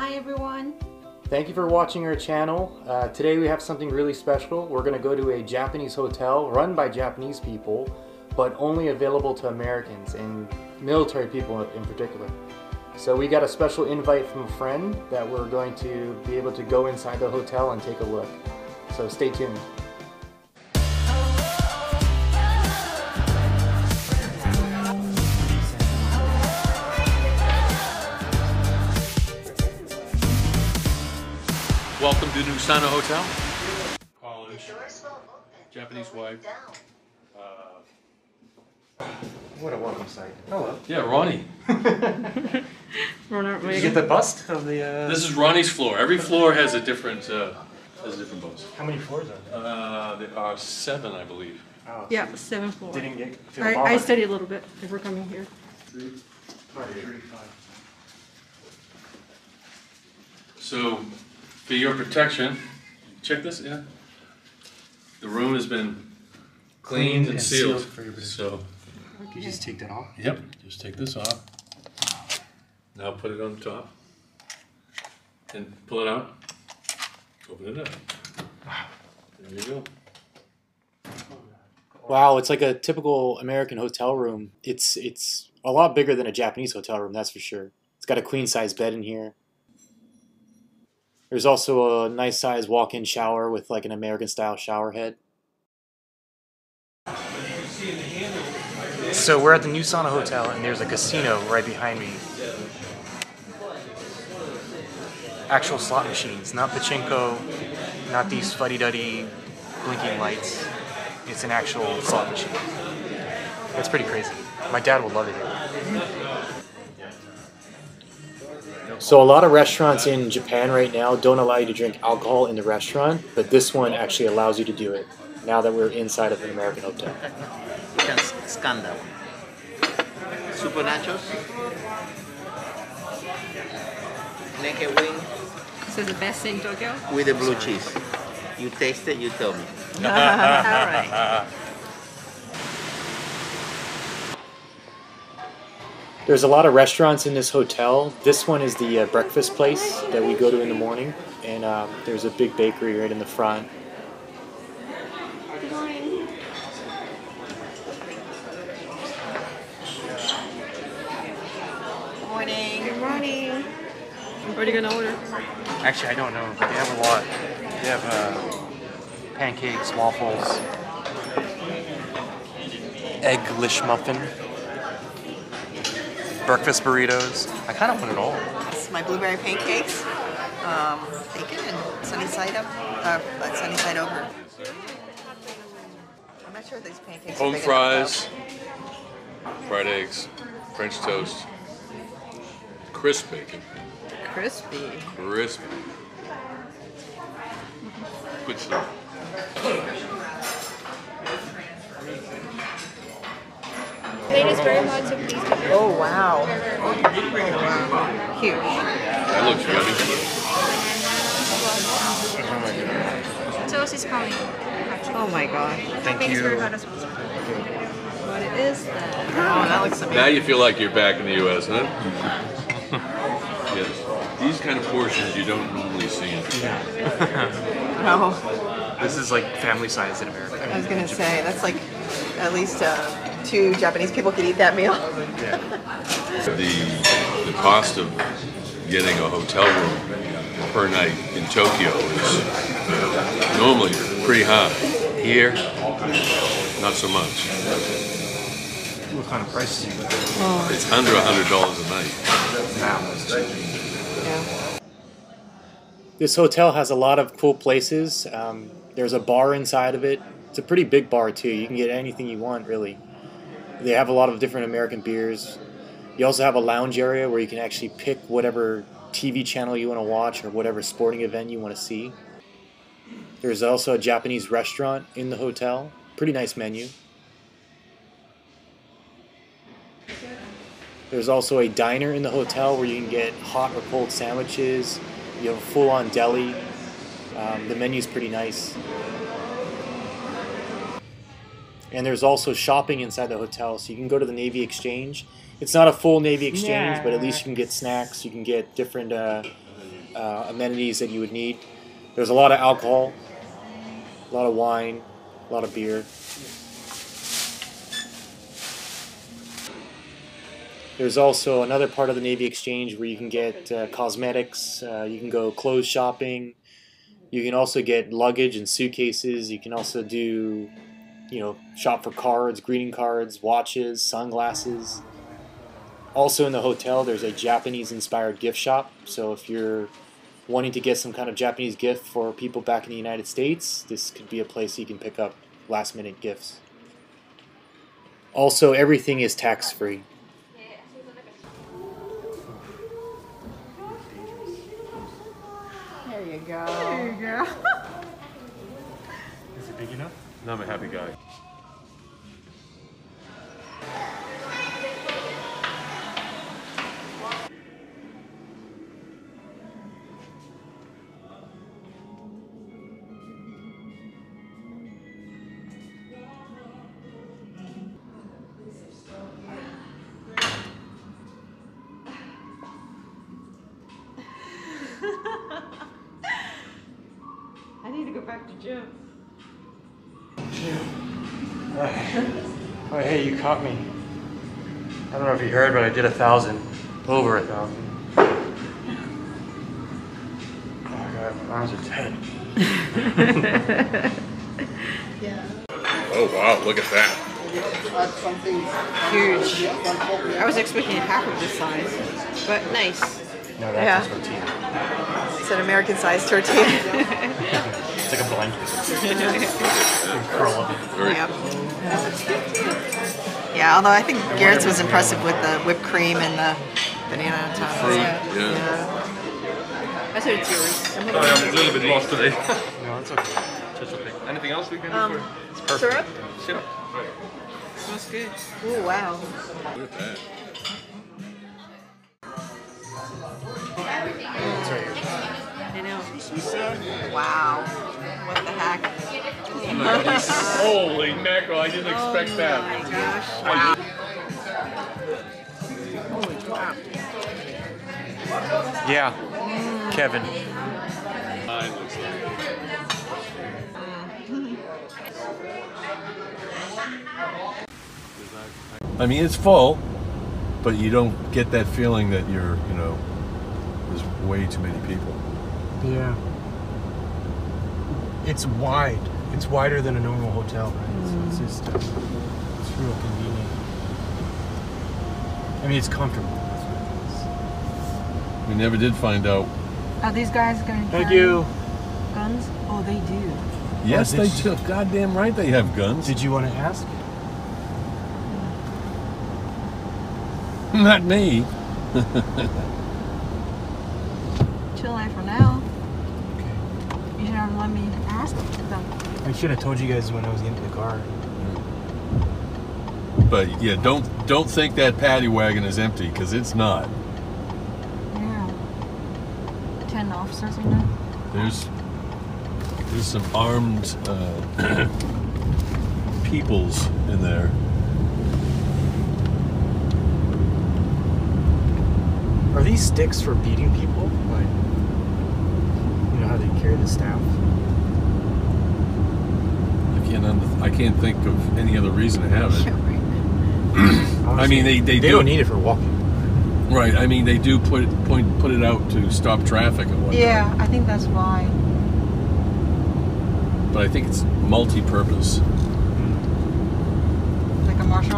Hi everyone. Thank you for watching our channel. Uh, today we have something really special. We're going to go to a Japanese hotel run by Japanese people, but only available to Americans and military people in particular. So we got a special invite from a friend that we're going to be able to go inside the hotel and take a look. So stay tuned. Welcome to New Sanno Hotel. College. Japanese wife. What a welcome sight. Hello. Yeah, Ronnie. Ronald Did you get the bust of the... Uh... This is Ronnie's floor. Every floor has a different uh, has a different bus. How many floors are there? Uh, there are seven, I believe. Oh, Yeah, seventh floor. Didn't get... I, I studied a little bit before coming here. So, for your protection, check this. Yeah. The room has been cleaned and, and sealed. sealed for your protection. so, You just take that off? yep. Just take this off. Now put it on top. And pull it out. Open it up. There you go. Wow, it's like a typical American hotel room. It's it's a lot bigger than a Japanese hotel room, that's for sure. It's got a queen size bed in here. There's also a nice size walk-in shower with like an American style shower head. So we're at the New Sanno Hotel and there's a casino right behind me. Actual slot machines, not pachinko, not these fuddy-duddy blinking lights. It's an actual slot machine. That's pretty crazy. My dad would love it here. So a lot of restaurants in Japan right now don't allow you to drink alcohol in the restaurant, but this one actually allows you to do it. Now that we're inside of an American hotel. You can scan that one. Super nachos. Naked wing This is the best thing in Tokyo. with the blue cheese. You taste it, you tell me. All right. There's a lot of restaurants in this hotel. This one is the uh, breakfast place that we go to in the morning, and um, there's a big bakery right in the front. Morning. Good morning. What are you gonna order? Actually, I don't know. They have a lot. They have uh, pancakes, waffles, egglish muffin, breakfast burritos. I kind of want it all. It's my blueberry pancakes, um, bacon and sunny side up, uh, uh, sunny side over. I'm not sure if these pancakes are Home big fries, fried eggs, French toast, crisp bacon, enough. Crispy. Good stuff. It is very hard to please people. Oh wow. Huge. That looks yummy. Toast is coming. Oh my god. Thank It's very you. hard as well. What it is that? Oh, that looks amazing. Now you feel like you're back in the U.S., huh? yes. These kind of portions you don't normally see in No, This is like family size in America. I was gonna say that's like at least uh, two Japanese people could eat that meal. The the cost of getting a hotel room per night in Tokyo is normally pretty high. Here, not so much. What kind of prices you got? It's under a hundred dollars a night. Yeah. This hotel has a lot of cool places. Um, there's a bar inside of it. It's a pretty big bar too. You can get anything you want, really. They have a lot of different American beers. You also have a lounge area where you can actually pick whatever TV channel you want to watch or whatever sporting event you want to see. There's also a Japanese restaurant in the hotel. Pretty nice menu. There's also a diner in the hotel where you can get hot or cold sandwiches. You have a full-on deli. Um, the menu's pretty nice. And there's also shopping inside the hotel, so you can go to the Navy Exchange. It's not a full Navy Exchange, but at least you can get snacks. You can get different uh, uh, amenities that you would need. There's a lot of alcohol, a lot of wine, a lot of beer. There's also another part of the Navy Exchange where you can get uh, cosmetics, uh, you can go clothes shopping, you can also get luggage and suitcases, you can also do, you know, shop for cards, greeting cards, watches, sunglasses. Also in the hotel, there's a Japanese inspired gift shop. So if you're wanting to get some kind of Japanese gift for people back in the United States, this could be a place you can pick up last minute gifts. Also, everything is tax free. There you go. There you go. Is it big enough? No, I'm a happy guy. I need to go back to gym. Oh, hey, you caught me. I don't know if you heard, but I did a thousand. Over a thousand. Oh my god, my arms are dead. Oh wow, look at that. Huge. I was expecting half of this size, but nice. No, Yeah. a tortilla. It's an American sized tortilla. It's like a blanket. You curl up. Very yep. Yeah, although I think Garrett's was impressive with the whipped cream and the banana on top. Fruit, Yeah. yeah. I said it's yours. I'm a little bit lost today. No, it's okay. Just okay. Anything else we can Um, do for It's perfect. syrup? syrup? Smells good. Ooh, wow. Look at that. It's right here. I know. Wow. What the heck? Holy mackerel, I didn't expect Oh that. my gosh. Wow. Holy crap. Yeah. Kevin. Mine looks like. I mean, it's full, but you don't get that feeling that you're, you know, there's way too many people. Yeah. It's wide. It's wider than a normal hotel, right? So it's just uh, it's real convenient. I mean, it's comfortable. That's what it We never did find out. Are these guys going to. Thank you. guns? Oh, they do. Yes, did they you- do. Goddamn right they have guns. Did you want to ask? Not me. Chill out for now. Okay. You should have let me ask them. I should have told you guys when I was into the car. But yeah, don't don't think that paddy wagon is empty because it's not. Yeah. Ten officers in there. There's there's some armed uh, peoples in there. Are these sticks for beating people? Like, you know how they carry the staff? I can't under, I can't think of any other reason to have it. Yeah. I mean, they- they they do- don't need it for walking. Right. I mean, they do put it point put it out to stop traffic and whatnot. Yeah, I think that's why. But I think it's multi-purpose. Like a martial